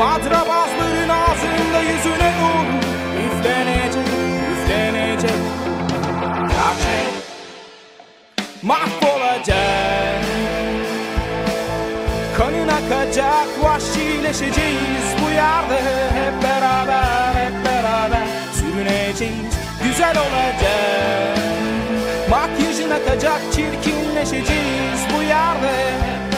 Madrabazların ağzında yüzüne doğru Üflenecek, üflenecek Gerçek mahvolacak. Kanın akacak, vahşileşeceğiz. Bu yerde Hep beraber, hep beraber sürüneceğiz. Güzel olacak. Makyajın akacak, çirkinleşeceğiz. Bu yerde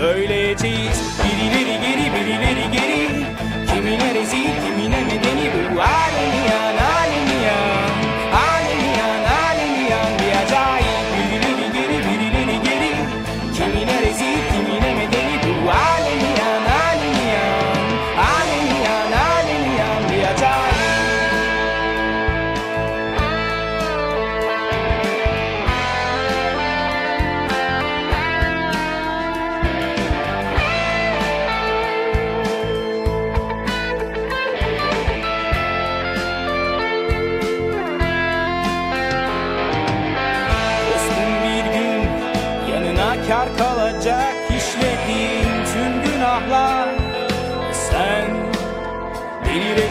Söyleyeceğiz. Birileri geri, birileri geri. Kimine rezil, kimine medeni bu alemi yan,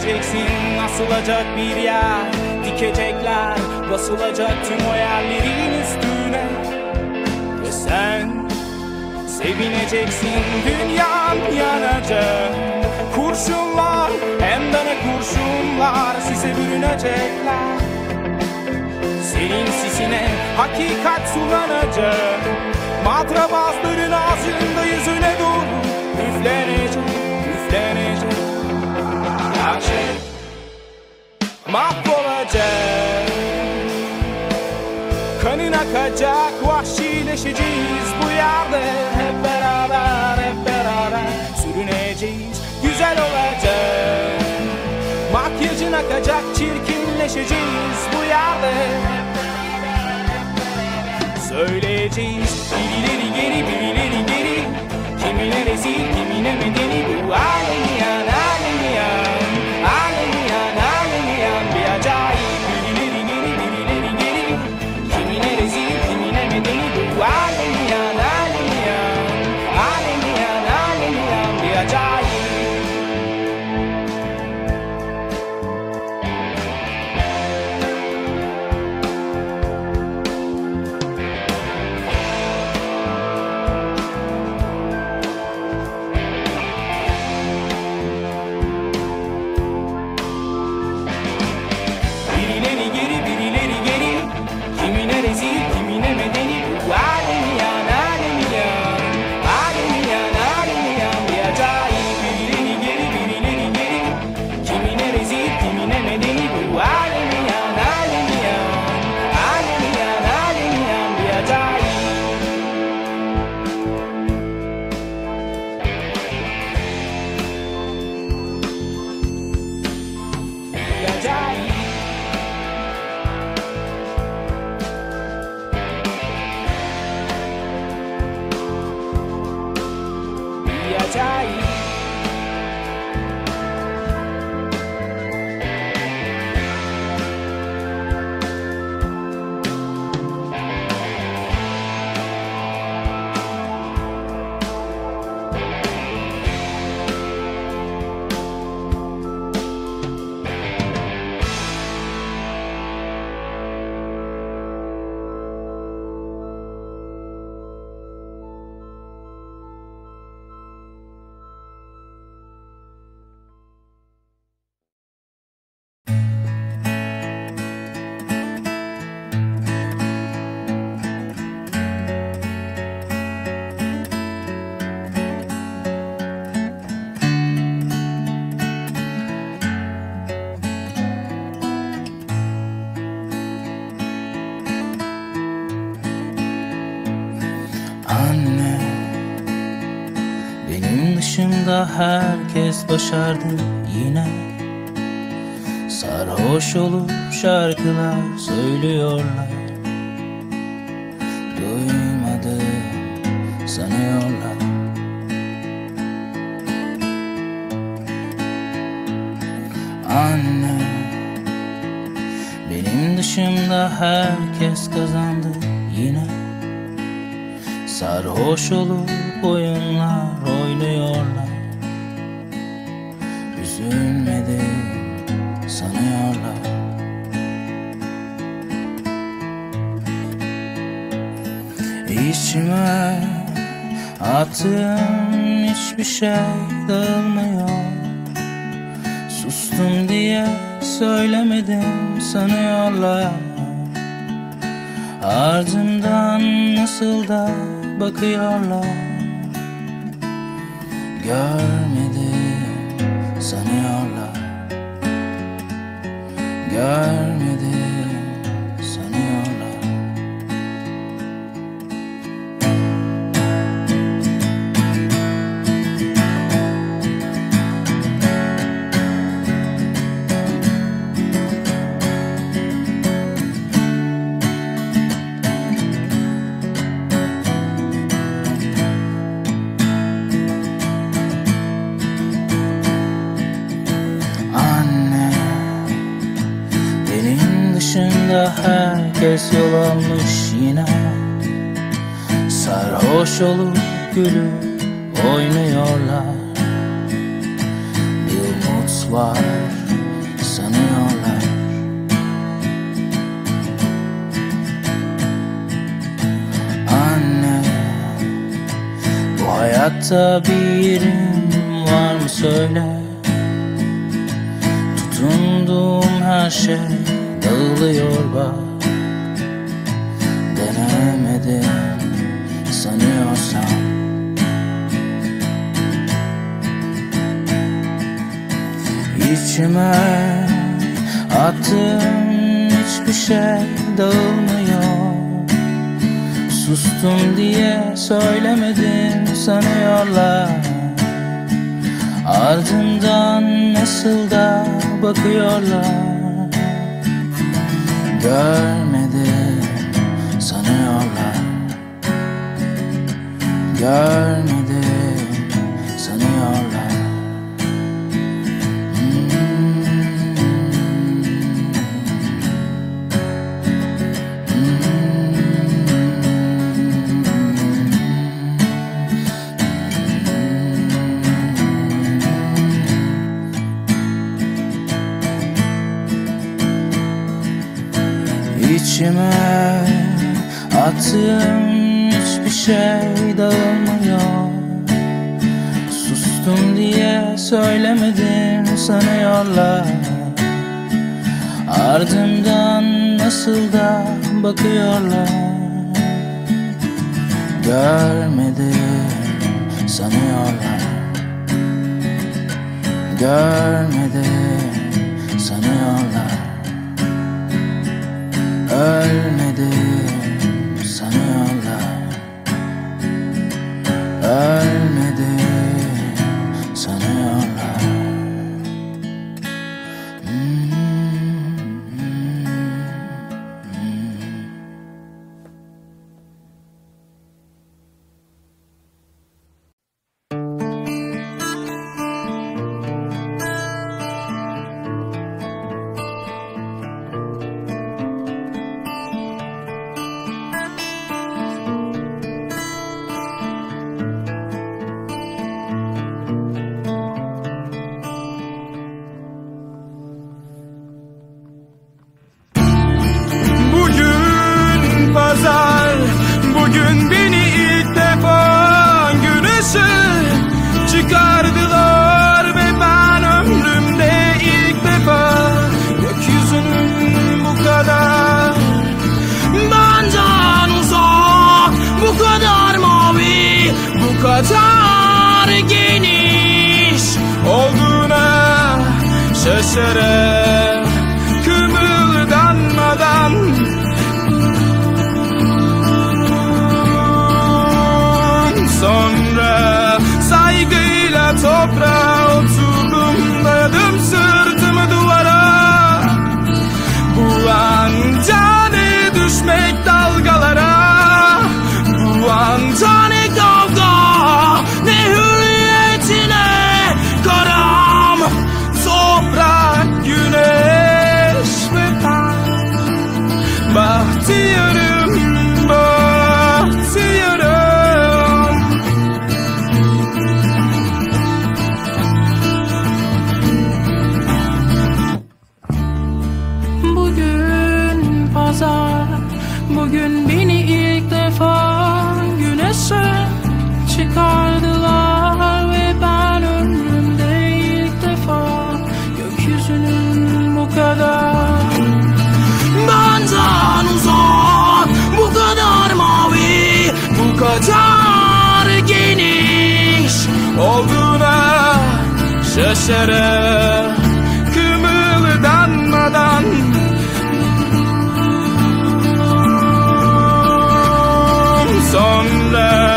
delireceksin asılacak bir yer. Dikecekler basılacak tüm o yerlerin üstüne. Ve sen sevineceksin dünyan yanacak. Kurşunlar hem de ne kurşunlar size bürünecekler. Senin sisine hakikat sulanacak. Matrabazların ağzında yüzüne doğru üflenecek Gerçek mahvolacak. Kanın akacak, vahşileşeceğiz bu yerde. Hep beraber, hep beraber sürüneceğiz Güzel olacak. Makyajın akacak, çirkinleşeceğiz bu yerde. Söyleyeceğiz birileri dışımda herkes başardı yine. Sarhoş olup şarkılar söylüyorlar. Duymadım sanıyorlar. Anne Benim dışımda herkes kazandı yine. Sarhoş olup oyunlar hiçbir şey dağılmıyor. Sustum diye söylemedim sanıyorlar. Ardımdan nasıl da bakıyorlar. Görmedim sanıyorlar. Görmedim herkes yol almış yine. Sarhoş olup gülüp oynuyorlar. Bir umut var sanıyorlar. Anne Bu hayatta bir yerin var mı söyle. Tutunduğum her şey dağılıyor bak Denemedim sanıyorsam İçime attığım hiçbir şey dağılmıyor. Sustum diye söylemedim sanıyorlar Ardından nasıl da bakıyorlar. Görmedim Görmedim sanıyorlar. İçime attığım hiçbir şey dağılmıyor diye söylemedim sanıyorlar Ardımdan nasıl da bakıyorlar. Görmedim sanıyorlar Görmedim sanıyorlar Ölmedim Sonra şaşara kımıldanmadan Sonra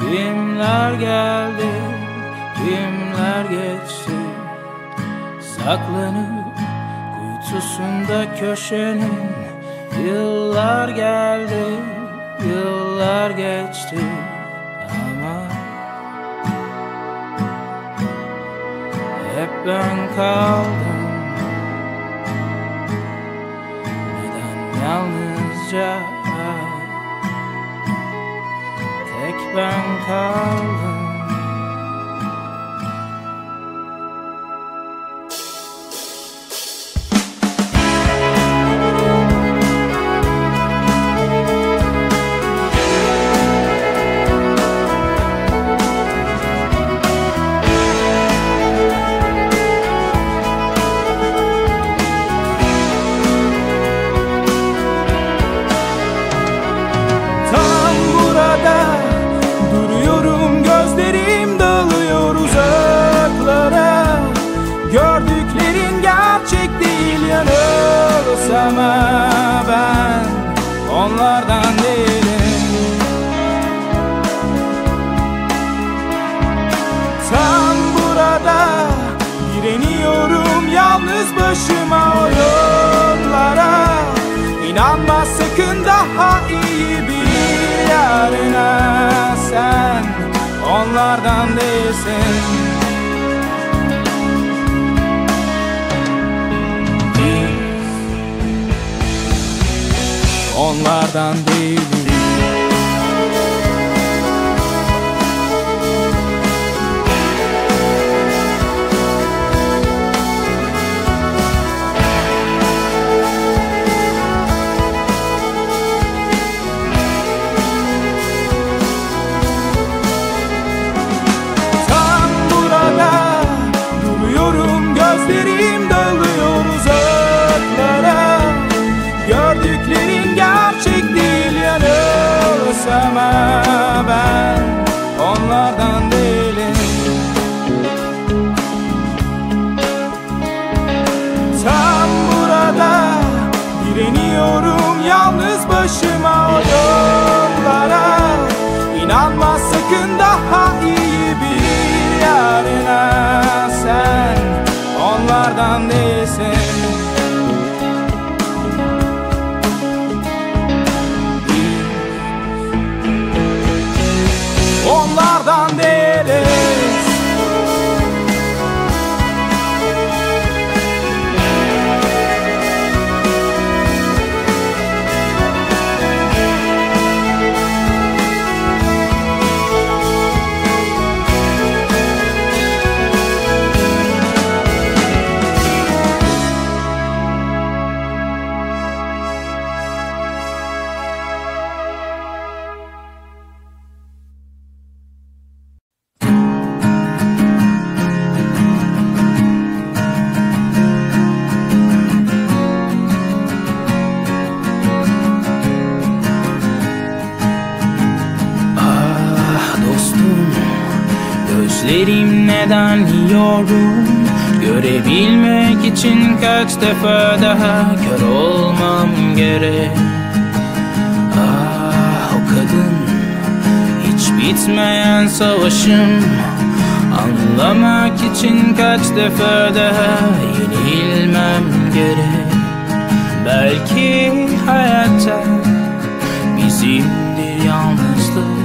Kimler geldi, kimler geçti? Saklanıp kuytusunda köşenin Yıllar geldi, yıllar geçti. Ama Hep ben kaldım. Neden yalnızca than color. deme ben? Onlardan değilim. Tam burada direniyorum yalnız başıma o yollara. İnanma sakın daha iyi bir yarına sen. Onlardan değilsin. onlardan değilim neden yiyorum Görebilmek için kaç defa daha kör olmam gerek. Ah o kadın Hiç bitmeyen savaşım. Anlamak için kaç defa daha yenilmem gerek. Belki hayatta bizimdir yalnızlık.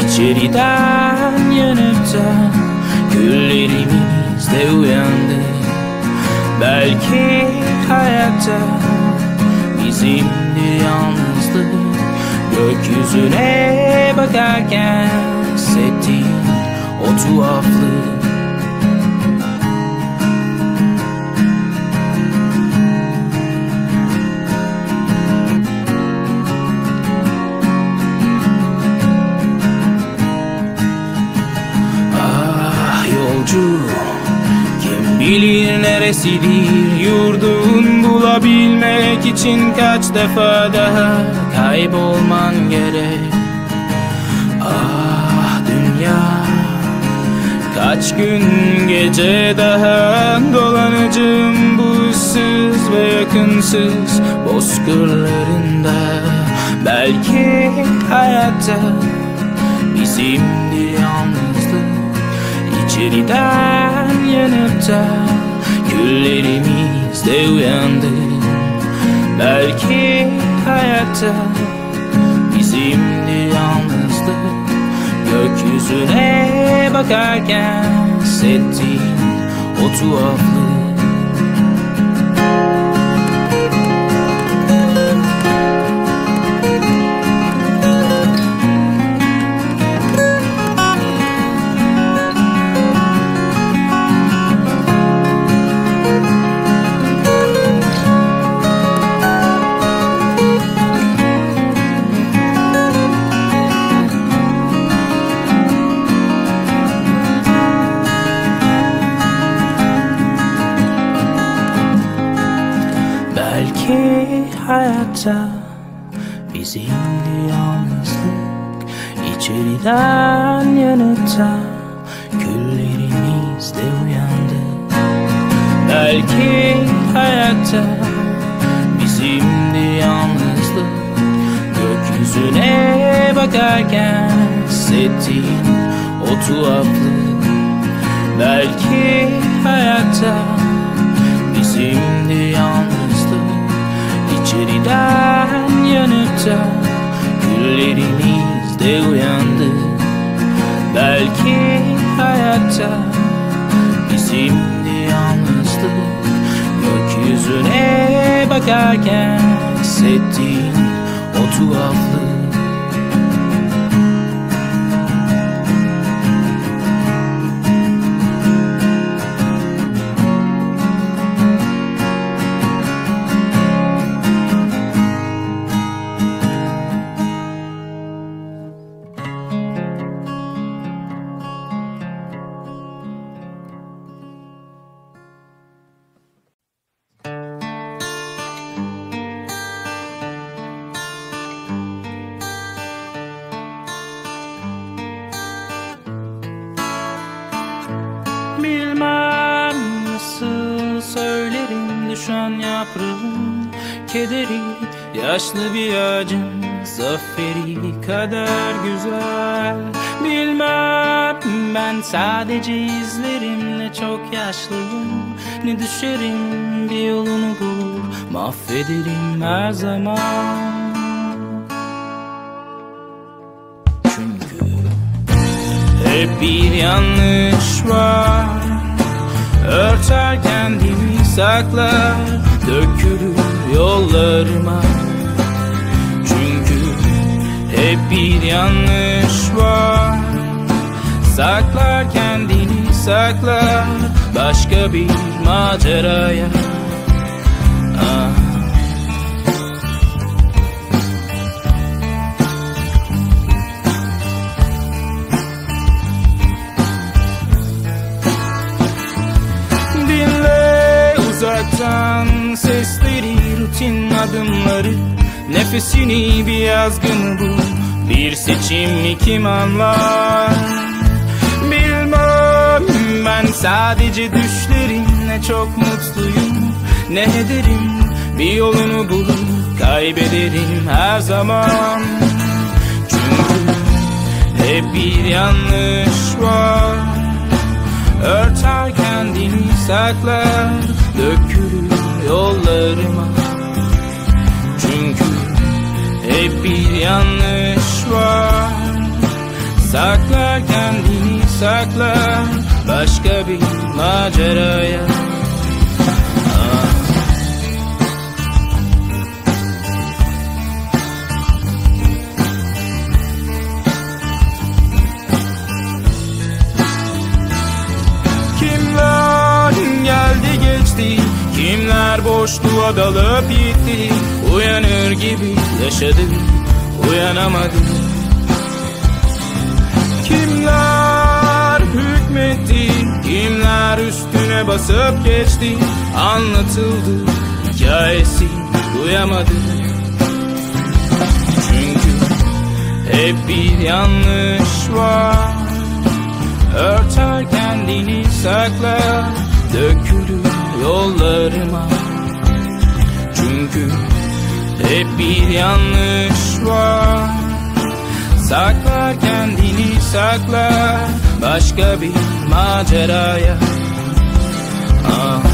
İçeriden yanıp da güllerimiz de uyandı. Belki hayatta bizimdir yalnızlık Gökyüzüne bakarken hissettiğim o tuhaflık bilir neresidir yurdun Bulabilmek için kaç defa daha Kaybolman gerek? Ah dünya Kaç gün gece daha dolanacağım bu ıssız ve yakınsız bozkırlarında? Belki hayatta bizimdir yalnızlık İçeriden yanıp da güllerimiz de uyandı. Belki hayatta bizimdir yalnızlık Gökyüzüne bakarken hissettiğim o tuhaflık hayatta bizimdi yalnızlık İçeriden yanıp da küllerimiz de uyandı. Belki hayatta bizimdi yalnızlık Gökyüzüne bakarken hissettiğim o tuhaflık. Belki hayatta bizimdi yalnızlık İçeriden yanıp da güllerimiz de uyandı. Belki hayatta bizimdi yalnızlık Gökyüzüne bakarken hissettiğim o tuhaflık söylerim düşen yaprağın kederi. Yaşlı bir ağacın zaferi kadar güzel. Bilmem ben sadece izlerimle çok yaşlıyım. Ne düşerim bir yolunu bulur Mahvederim her zaman. Çünkü hep bir yanlış var Örter kendini saklar Dökülür yollarıma. Çünkü hep bir yanlış var. Saklar kendini saklar Başka bir maceraya uzaktan sesleri rutin adımları. Nefesini bir yazgını bu. Bir seçim mi kim anlar Bilmem ben sadece düşlerimle çok mutluyum. Ne ederim? Bir yolunu bulup kaybederim her zaman. Çünkü hep bir yanlış var. Örter kendini saklar Dökülür yollarıma. Çünkü hep bir yanlış var. Saklar kendini saklar Başka bir maceraya Kimler boşluğa dalıp gitti. Uyanır gibi yaşadı Uyanamadı Kimler hükmetti Kimler üstüne basıp geçti? Anlatıldı hikayesi duyamadı Çünkü hep bir yanlış var. Örter kendini saklar Dökülür yollarıma. Çünkü hep bir yanlış var. Saklar kendini saklar Başka bir maceraya. Ah.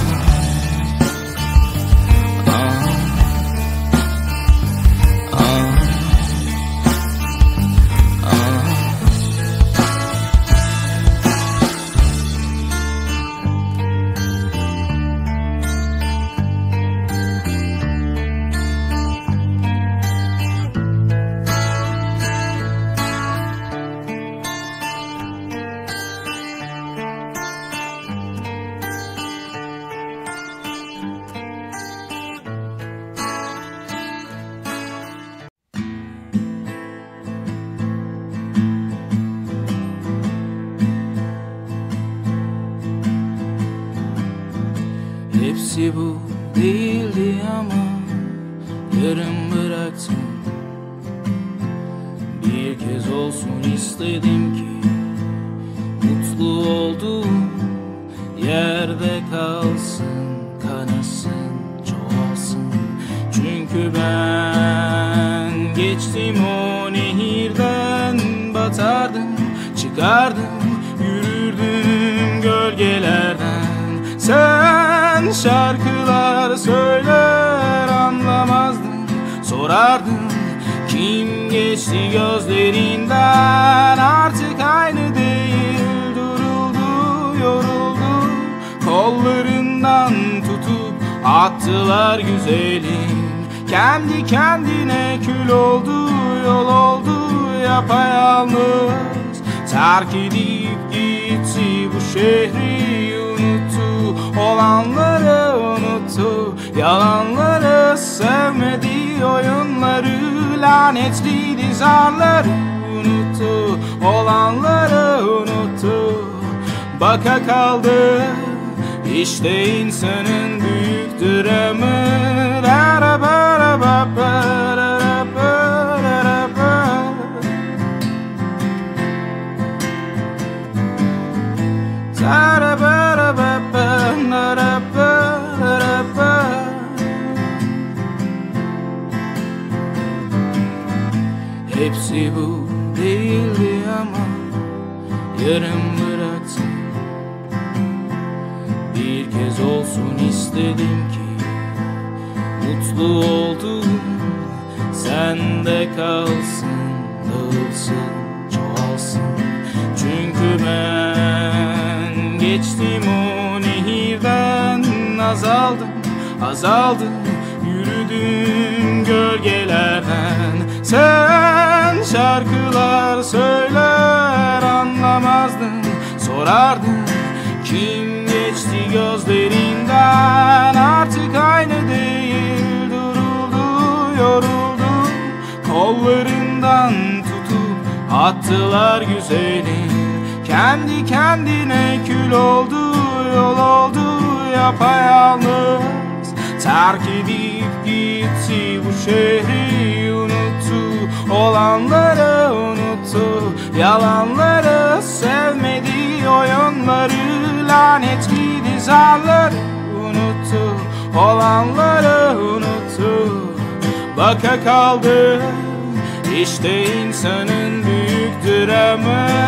Hepsi bu Kollarından tutup attılar güzelim Kendi kendine kül oldu yol oldu yapayalnız. Terk edip gitti bu şehri unuttu. Olanları unuttu Yalanları sevmedi. Oyunları Lanetli zarları unuttu. Olanları unuttu. Baka kaldı İşte insanın büyük dramı. Hepsi bu değildi ama yarım istedim ki Mutlu oldum sende kalsın Dağılsın çoğalsın. Çünkü ben geçtim o nehirden Azaldım azaldım. Yürüdüm gölgelerden Sen şarkılar söyler anlamazdın Sorardın kim gözlerinden Artık aynı değil. Duruldu yoruldu Kollarından tutup attılar güzelim Kendi kendine kül oldu yol oldu yapayalnız. Terk edip gitti bu şehri Olanları unuttu Yalanları sevmedi oyunları Lanetliydi zarları unuttu Olanları unuttu. Baka kaldı işte insanın büyük dramı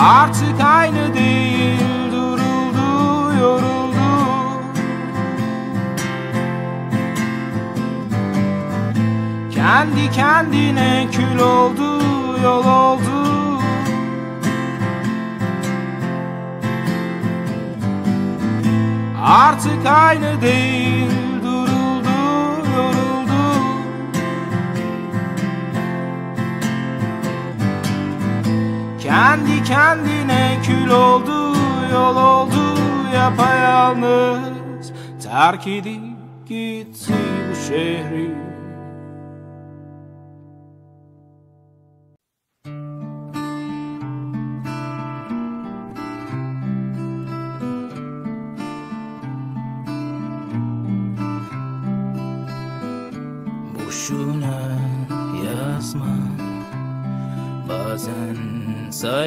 Artık aynı değil duruldu yoruldu. Kendi kendine kül oldu yol oldu. Artık aynı değil Kendi kendine kül oldu yol oldu yapayalnız. Terk edip gitti bu şehri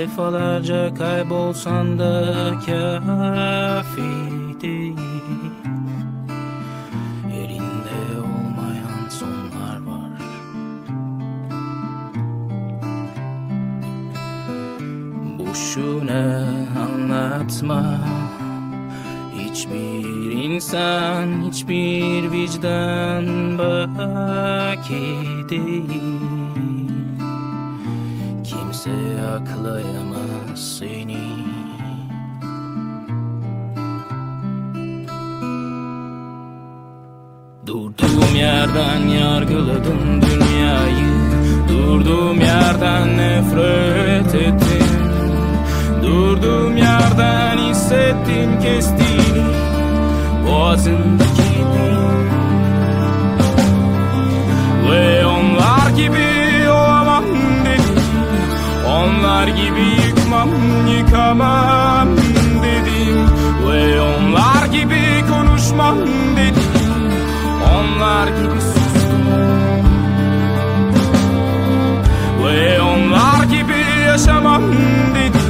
sayfalarca kaybolsan da kafi değil. Elinde olmayan sonlar var. Boşuna anlatma. Hiçbir insan, hiçbir vicdan baki değil Kimse aklayamaz seni Durduğum yerden yargıladım dünyayı. Durduğum yerden nefret ettim. Durduğum yerden hissettim kestiğini. Boğazımdaki Ve onlar gibi yıkamam dedim Ve onlar gibi konuşmam dedim. Onlar gibi sustum. Ve onlar gibi yaşamam dedim.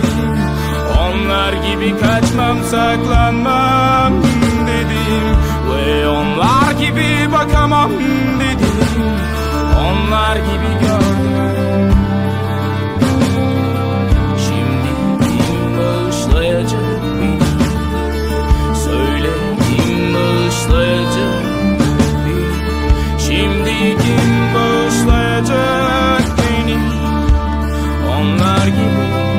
Onlar gibi kaçmam saklanmam dedim. Ve onlar gibi bakamam dedim. Onlar gibi gördüm bağışlayacak Şimdi kim bağışlayacak beni? Onlar gibi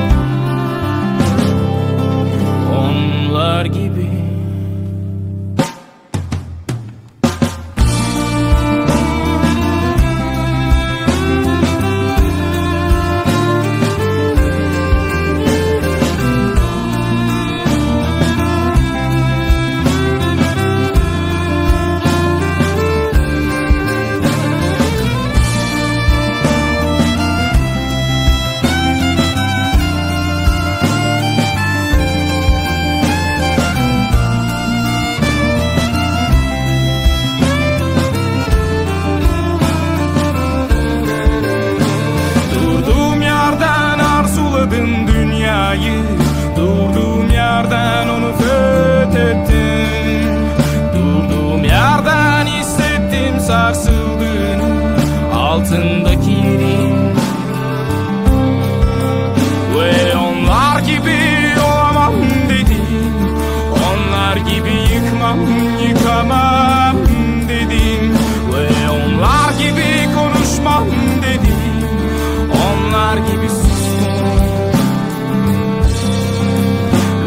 Yaşamam dedin Ve onlar gibi konuşmam dedin. Onlar gibi sustum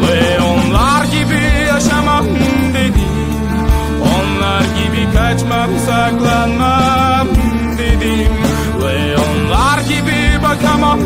Ve onlar gibi yaşamam dedin. Onlar gibi kaçmam saklanmam dedim Ve onlar gibi bakamam